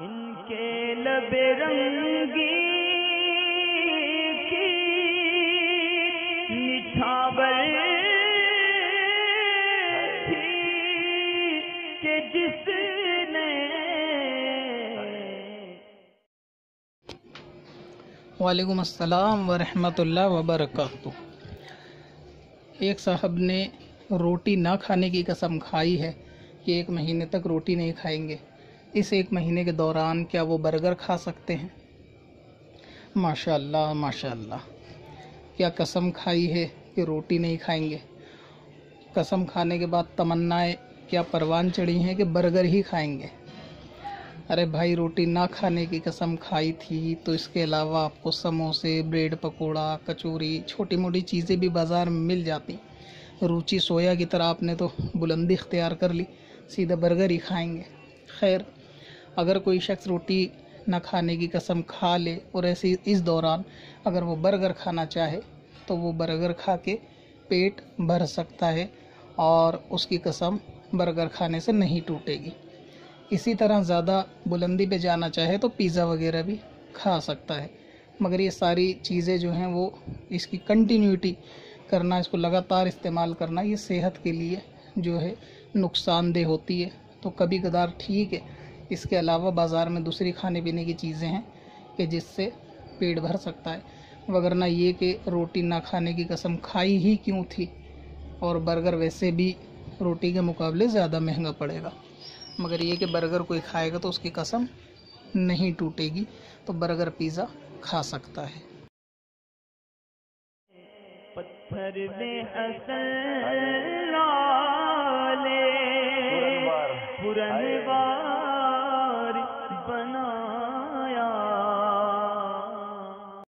इनके लबे रंगी की वालेकुम अस्सलाम वरहमतुल्लाह एक साहब ने रोटी ना खाने की कसम खाई है कि एक महीने तक रोटी नहीं खाएँगे। इस एक महीने के दौरान क्या वो बर्गर खा सकते हैं? माशाल्लाह माशाल्लाह। क्या कसम खाई है कि रोटी नहीं खाएँगे? कसम खाने के बाद तमन्नाएँ, क्या परवान चढ़ी हैं कि बर्गर ही खाएँगे? अरे भाई, रोटी ना खाने की कसम खाई थी तो इसके अलावा आपको समोसे, ब्रेड पकोड़ा, कचौरी छोटी मोटी चीज़ें भी बाज़ार में मिल जाती। रुचि सोया की तरह आपने तो बुलंदी इख्तियार कर ली, सीधा बर्गर ही खाएँगे। खैर अगर कोई शख्स रोटी ना खाने की कसम खा ले और ऐसे इस दौरान अगर वो बर्गर खाना चाहे तो वो बर्गर खा के पेट भर सकता है और उसकी कसम बर्गर खाने से नहीं टूटेगी। इसी तरह ज़्यादा बुलंदी पे जाना चाहे तो पिज़्ज़ा वगैरह भी खा सकता है। मगर ये सारी चीज़ें जो हैं वो इसकी कंटिन्यूटी करना, इसको लगातार इस्तेमाल करना, ये सेहत के लिए जो है नुकसानदेह होती है। तो कभी कदार ठीक है इसके अलावा बाज़ार में दूसरी खाने पीने की चीज़ें हैं कि जिससे पेट भर सकता है। वगरना ये कि रोटी ना खाने की कसम खाई ही क्यों थी? और बर्गर वैसे भी रोटी के मुकाबले ज़्यादा महँगा पड़ेगा। मगर ये कि बर्गर कोई खाएगा तो उसकी कसम नहीं टूटेगी तो बर्गर पिज़्ज़ा खा सकता है। पत्थर में असल लाले पुरनवार।